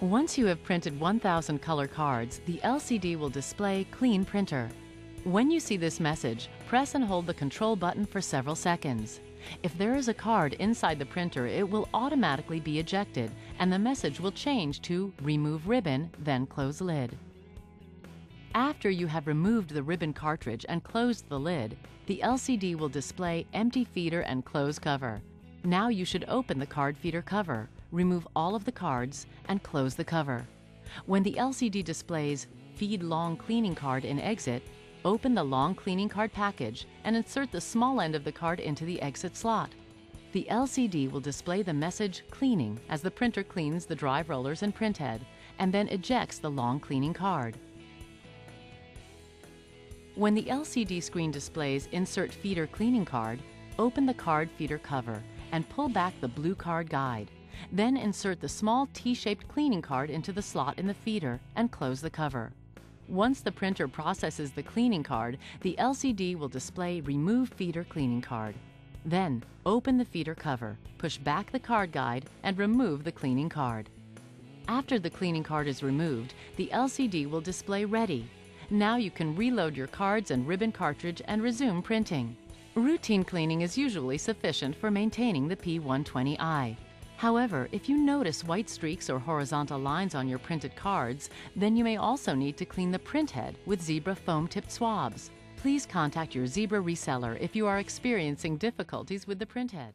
Once you have printed 1,000 color cards, the LCD will display Clean Printer. When you see this message, press and hold the control button for several seconds. If there is a card inside the printer, it will automatically be ejected and the message will change to Remove Ribbon, then close lid. After you have removed the ribbon cartridge and closed the lid, the LCD will display Empty Feeder and Close Cover. Now you should open the card feeder cover, remove all of the cards, and close the cover. When the LCD displays Feed Long Cleaning Card in Exit, open the long cleaning card package and insert the small end of the card into the exit slot. The LCD will display the message Cleaning as the printer cleans the drive rollers and printhead, and then ejects the long cleaning card. When the LCD screen displays Insert Feeder Cleaning Card, open the card feeder cover and pull back the blue card guide. Then insert the small T-shaped cleaning card into the slot in the feeder and close the cover. Once the printer processes the cleaning card, the LCD will display Remove Feeder Cleaning Card. Then, open the feeder cover, push back the card guide, and remove the cleaning card. After the cleaning card is removed, the LCD will display Ready. Now you can reload your cards and ribbon cartridge and resume printing. Routine cleaning is usually sufficient for maintaining the P120i. However, if you notice white streaks or horizontal lines on your printed cards, then you may also need to clean the printhead with Zebra foam tipped swabs. Please contact your Zebra reseller if you are experiencing difficulties with the printhead.